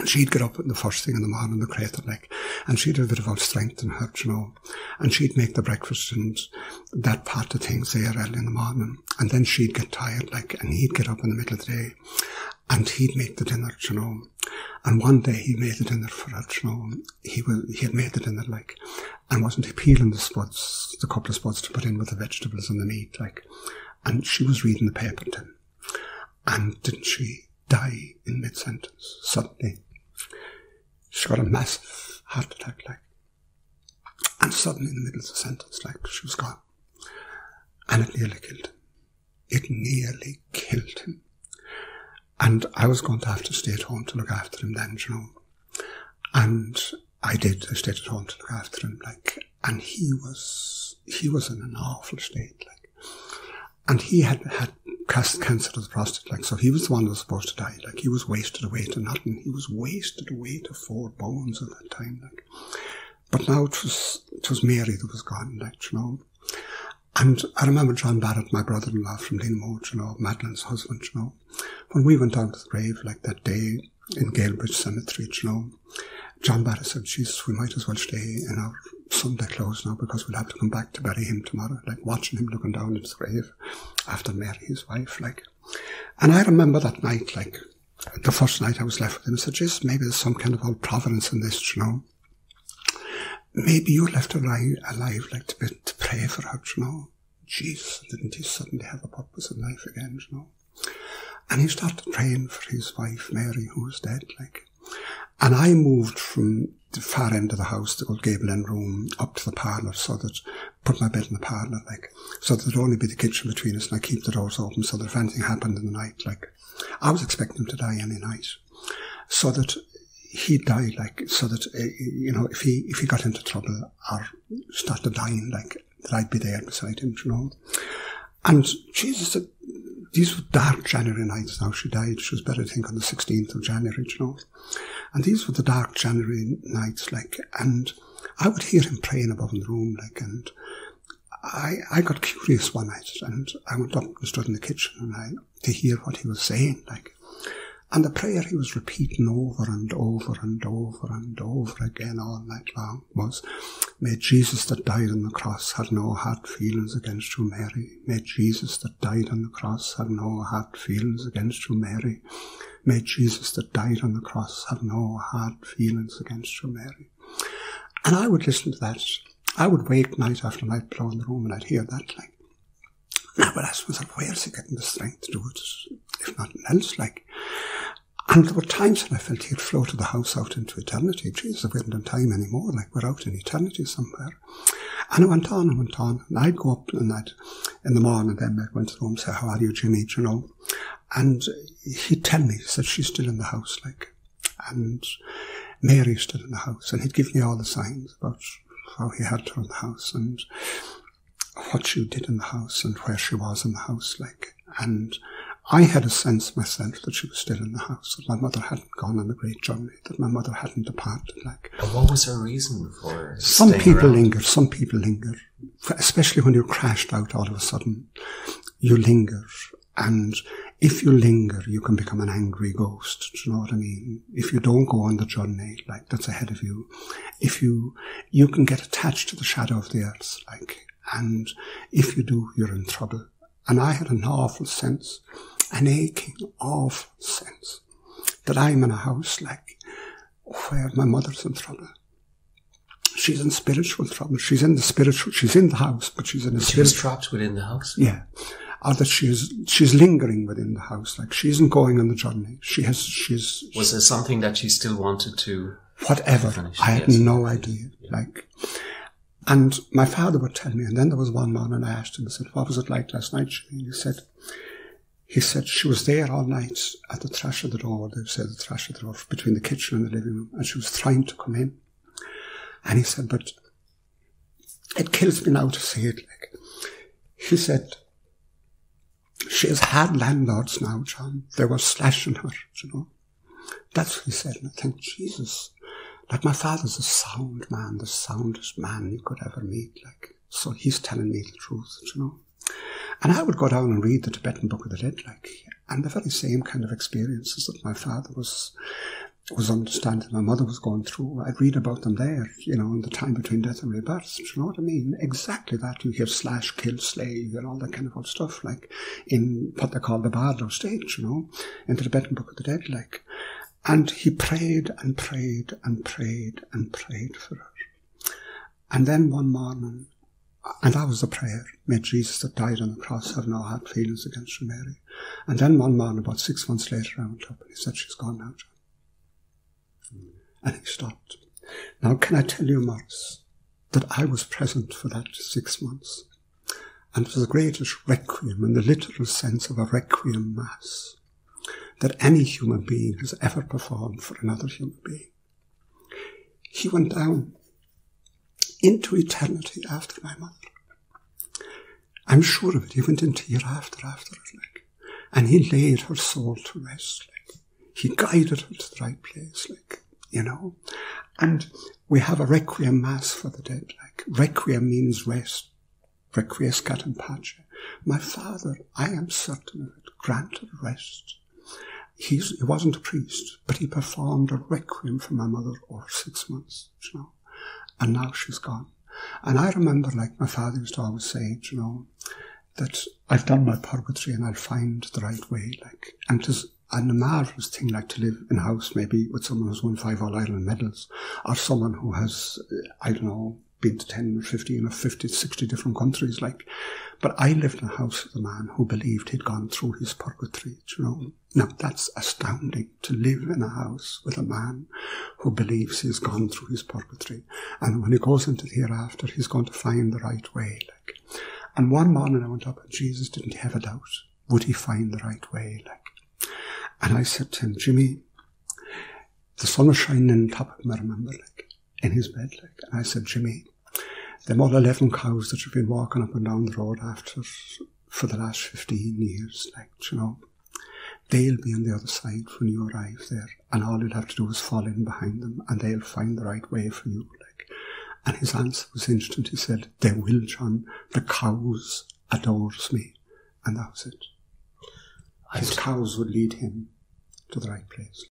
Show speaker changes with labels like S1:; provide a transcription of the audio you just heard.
S1: And she'd get up the first thing in the morning, the crater, like, and she'd have a bit of old strength in her, you know, and she'd make the breakfast and that part of things there early in the morning. And then she'd get tired, like, and he'd get up in the middle of the day and he'd make the dinner, you know. And one day he made the dinner for her, you know. He was, he had made the dinner, like, and wasn't he peeling the spuds, the couple of spuds to put in with the vegetables and the meat, like, and she was reading the paper to him. And didn't she die in mid-sentence, suddenly? Got a massive heart attack, like, and suddenly in the middle of the sentence, like, she was gone. And it nearly killed him. It nearly killed him. And I was going to have to stay at home to look after him then, you know. And I did. I stayed at home to look after him, like, and he was, he was in an awful state, like, and he had had cancer of the prostate, like, so he was the one that was supposed to die, like, he was wasted away to nothing. He was wasted away to four bones at that time, like. But now it was, it was Mary that was gone, like, you know. And I remember John Barrett, my brother-in-law from Linmore, you know, Madeline's husband, you know, when we went down to the grave, like that day in Galebridge Cemetery, you know, John Barrett said, Jesus, we might as well stay in our Sunday clothes now because we'll have to come back to bury him tomorrow, like watching him looking down into the grave after Mary, his wife, like. And I remember that night, like, the first night I was left with him, I said, Jesus, maybe there's some kind of old providence in this, you know maybe you left alive, alive like to, be, to pray for her, you know. Jesus, didn't he suddenly have a purpose in life again, you know? And he started praying for his wife, Mary, who was dead, like. And I moved from the far end of the house, the old gable end room, up to the parlour so that, put my bed in the parlour, like, so that there'd only be the kitchen between us and I keep the doors open so that if anything happened in the night, like, I was expecting him to die any night. So that he died like so that uh, you know if he if he got into trouble or started dying like that I'd be there beside him, you know. And Jesus, these were dark January nights. Now she died. She was buried, I think, on the sixteenth of January, you know. And these were the dark January nights, like, and I would hear him praying above in the room, like, and I I got curious one night, and I went up and stood in the kitchen, and I to hear what he was saying, like. And the prayer he was repeating over and over and over and over again all night long was, May Jesus that died on the cross have no hard feelings against you, Mary. May Jesus that died on the cross have no hard feelings against you, Mary. May Jesus that died on the cross have no hard feelings against you, Mary. And I would listen to that. I would wake night after night below in the room and I'd hear that like, and I would ask myself, where's he getting the strength to do it, if nothing else, like, and there were times when I felt he'd floated the house out into eternity. Jesus, we hadn't done time anymore, like we're out in eternity somewhere. And it went on and went on. And I'd go up and I'd, in the morning then I'd went to the room and say, how are you, Jimmy, you know? And he'd tell me, he said, she's still in the house, like, and Mary's still in the house. And he'd give me all the signs about how he had her in the house and what she did in the house and where she was in the house, like, and I had a sense myself that she was still in the house, that my mother hadn't gone on a great journey, that my mother hadn't departed. Like,
S2: and what was her reason for?
S1: Some people
S2: around?
S1: linger. Some people linger, especially when you're crashed out all of a sudden. You linger, and if you linger, you can become an angry ghost. Do you know what I mean? If you don't go on the journey, like that's ahead of you, if you you can get attached to the shadow of the earth, like, and if you do, you're in trouble. And I had an awful sense, an aching, awful sense that I'm in a house like where my mother's in trouble. She's in spiritual trouble. She's in the spiritual, she's in the house, but she's in a
S2: She
S1: spiritual.
S2: trapped within the house.
S1: Yeah. Or that she's, she's lingering within the house. Like she isn't going on the journey. She has, she's,
S2: Was there something that she still wanted to?
S1: whatever.
S2: Finish,
S1: I had
S2: yes.
S1: no idea. Like, and my father would tell me, and then there was one morning I asked him, I said, what was it like last night? And he said, he said she was there all night at the thrash of the door, they said the thrash of the door between the kitchen and the living room, and she was trying to come in. And he said, but it kills me now to say it. Like, he said, she has had landlords now, John. They were slashing her, you know. That's what he said. And I think, Jesus, like my father's a sound man, the soundest man you could ever meet. Like, so he's telling me the truth, you know. And I would go down and read the Tibetan Book of the Dead, like, and the very same kind of experiences that my father was was understanding my mother was going through. I'd read about them there, you know, in the time between death and rebirth. Do you know what I mean? Exactly that. You hear slash, kill, slave, and all that kind of old stuff, like in what they call the Bardo stage, you know, in the Tibetan Book of the Dead, like. And he prayed and prayed and prayed and prayed for her. And then one morning, and that was the prayer, may Jesus that died on the cross have no hard feelings against you, Mary. And then one morning, about six months later, I went up and he said, she's gone now, John. And he stopped. Now, can I tell you, Morris, that I was present for that six months. And it was the greatest requiem in the literal sense of a requiem mass that any human being has ever performed for another human being. He went down into eternity after my mother. I'm sure of it. He went into hereafter after it, like, and he laid her soul to rest, like, he guided her to the right place, like, you know, and we have a requiem mass for the dead, like, requiem means rest, requiescat in pace. My father, I am certain of it, granted rest. He's, he wasn't a priest, but he performed a requiem for my mother over six months, you know and now she's gone. And I remember, like my father used to always say, you know, that I've done my purgatory and I'll find the right way. Like, and is and a marvelous thing, like to live in a house maybe with someone who's won five All Ireland medals, or someone who has, uh, I don't know, been to 10 or 15 or 50, 60 different countries. Like, but I lived in a house with a man who believed he'd gone through his purgatory, you know. Now that's astounding to live in a house with a man who believes he's gone through his purgatory. And when he goes into the hereafter, he's going to find the right way. Like, and one morning I went up and Jesus didn't have a doubt. Would he find the right way? Like, and I said to him, Jimmy, the sun was shining on top of him, I remember, like, in his bed, like, and I said, Jimmy, them all 11 cows that you've been walking up and down the road after for the last 15 years, like, you know, they'll be on the other side when you arrive there, and all you'll have to do is fall in behind them, and they'll find the right way for you, like. And his answer was instant. He said, they will, John. The cows adores me. And that was it. His cows would lead him to the right place.